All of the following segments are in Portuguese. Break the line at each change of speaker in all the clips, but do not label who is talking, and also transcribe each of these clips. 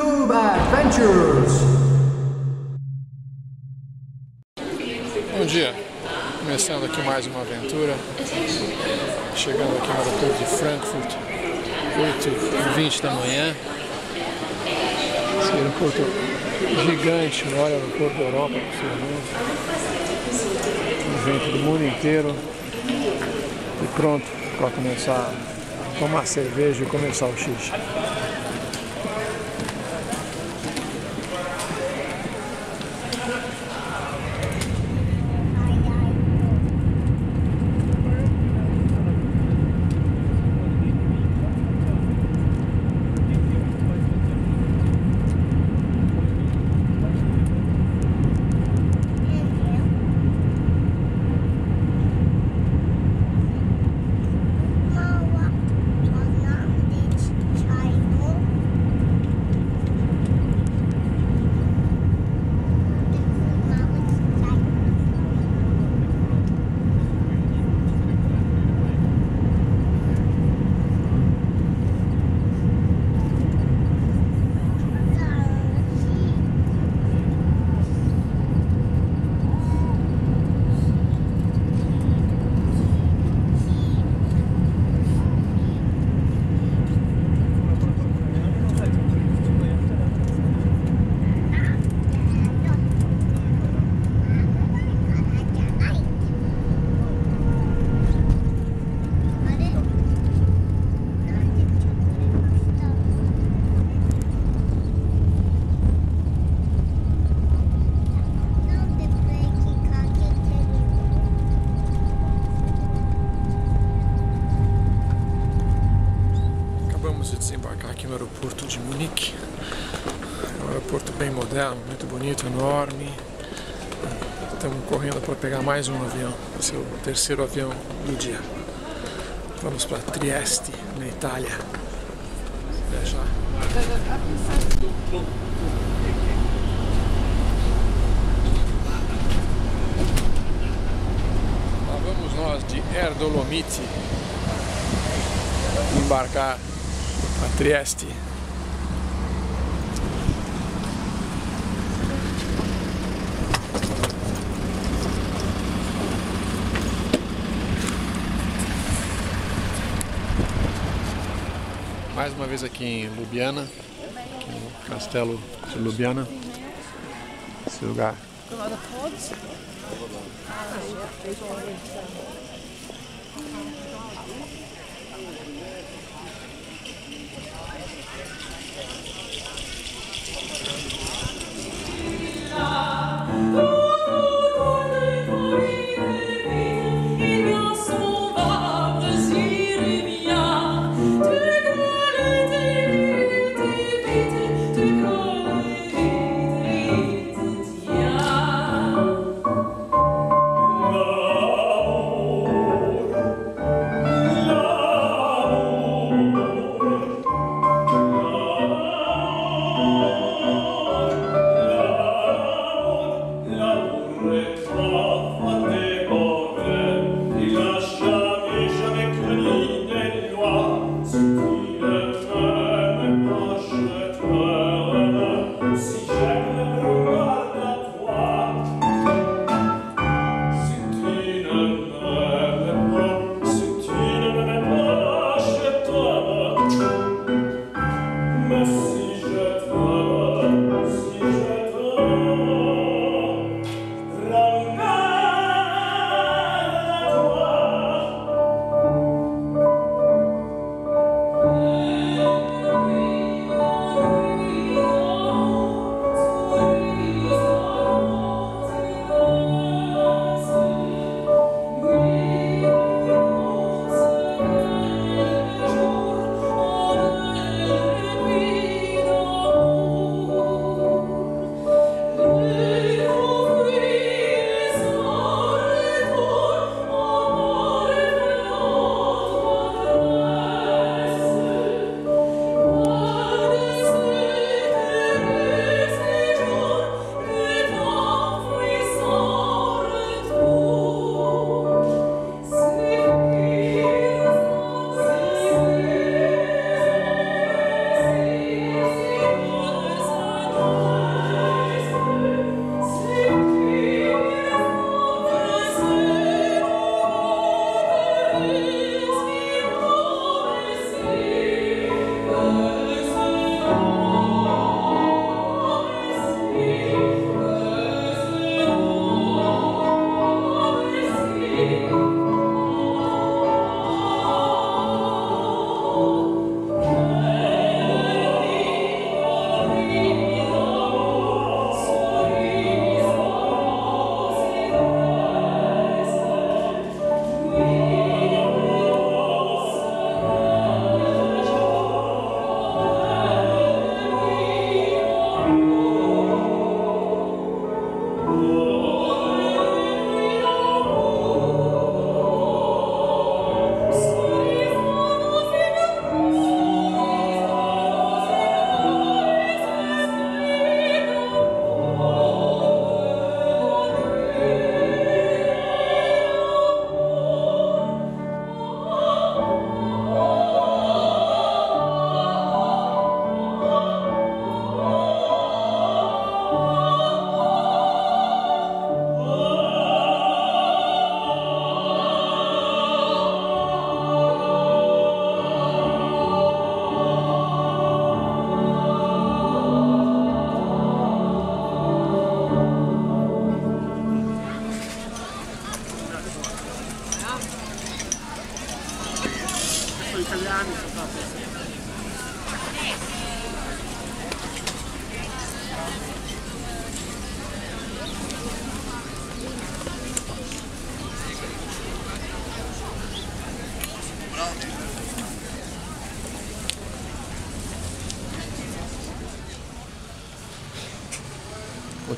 Tube Adventures.
Bom dia, começando aqui mais uma aventura. Chegando aqui no aeroporto de Frankfurt, 8h20 da manhã. Esse aeroporto gigante, o maior aeroporto da Europa, possivelmente. Gente do mundo inteiro. E pronto para começar a tomar cerveja e começar o xixi. De Munique. É um aeroporto bem moderno, muito bonito, enorme. Estamos correndo para pegar mais um avião. Vai ser o terceiro avião do dia. Vamos para Trieste, na Itália. Viajar. Lá vamos nós de Erdolomiti embarcar a Trieste. Mais uma vez aqui em Ljubljana, aqui no Castelo de Ljubljana. Esse lugar
Lord. mercy. Oh.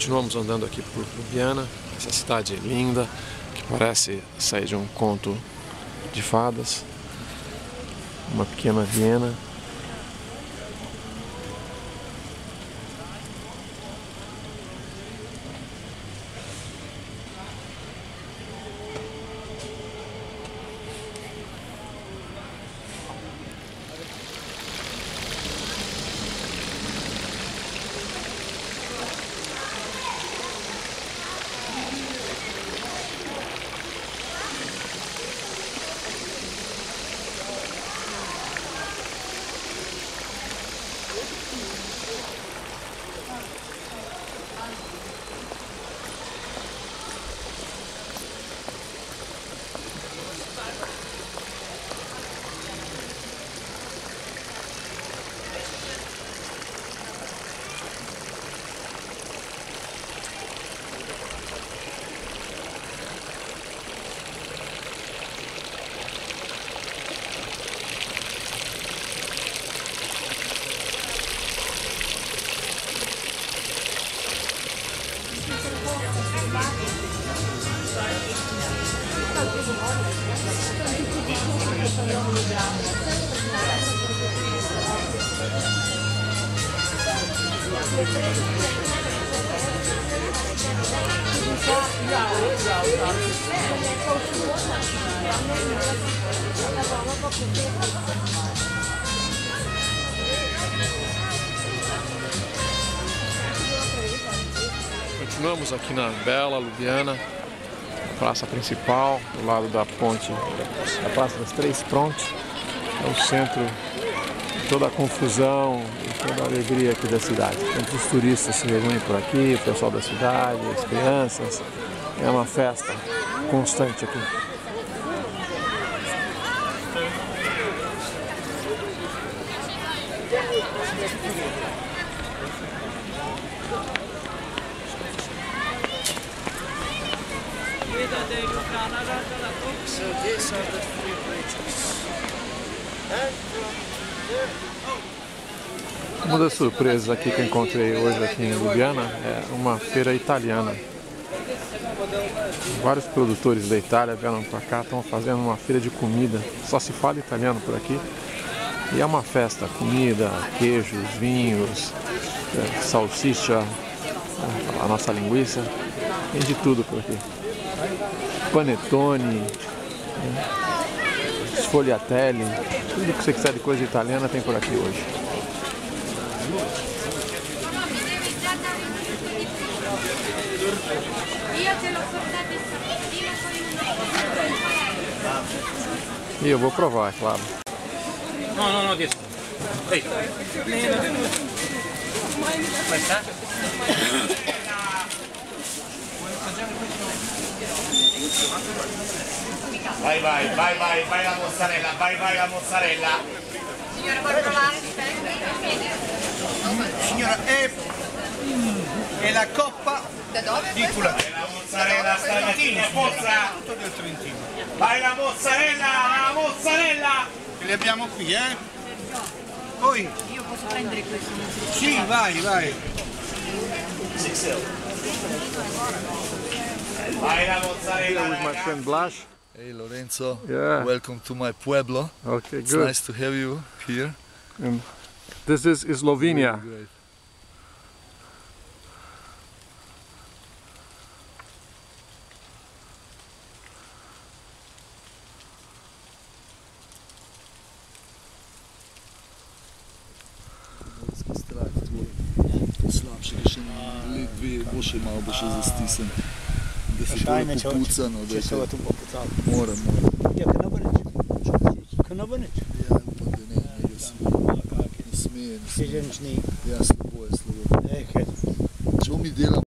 Continuamos andando aqui por Ljubljana, essa cidade linda que parece sair de um conto de fadas. Uma pequena Viena. Continuamos aqui na bela Ljubljana, praça principal, do lado da ponte, a Praça das Três Pontes. É o centro de toda a confusão e toda a alegria aqui da cidade. Tantos os turistas se reúnem por aqui, o pessoal da cidade, as crianças. É uma festa constante aqui.
So these are the three bridges. And from there,
Uma das surpresas aqui que encontrei hoje aqui em Ljubljana é uma feira italiana. Vários produtores da Itália vieram para cá, estão fazendo uma feira de comida. Só se fala italiano por aqui. E é uma festa, comida, queijos, vinhos, é, salsicha, é, a nossa linguiça, tem de tudo por aqui. Panetone, sfogliatelli, tudo que você quiser de coisa italiana tem por aqui hoje. E eu vou provar, é claro.
No, no, no, dietro. Ehi. Questa?
Vai, vai, vai, vai, vai la mozzarella, vai, vai la mozzarella.
Signora, provare?
signora, è, è la coppa
Da dove?
di Cula.
Vai la mozzarella stamattina, forza.
Tutto del Trentino.
Vai la mozzarella, la mozzarella.
E le abbiamo qui, eh? Poi,
Io posso prendere questo?
sì, vai, vai.
Vai la mozzarella.
with my friend Blas.
Hey Lorenzo,
Yeah.
welcome to my pueblo.
Okay,
It's
good.
nice to have you here.
And this is Slovenia.
Great. Slabše, še let dve, bo še malo, bo še zastisen. Da se
Tajne, če,
popucano, da
se tu popucalo.
mora, mora.
Ja, kaj ne bo nič. Kaj ne bo nič.
Ja, upam, da ne, ne, se ne sme, ne
ni.
Ja, slabo je, slabo.
Ej, kaj.
Če mi delamo